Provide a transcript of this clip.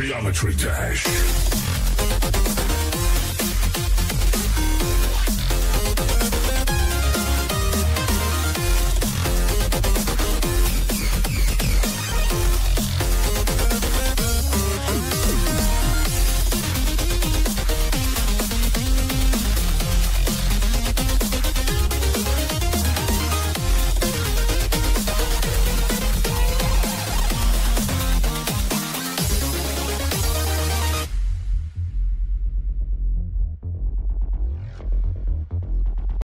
Geometry Dash.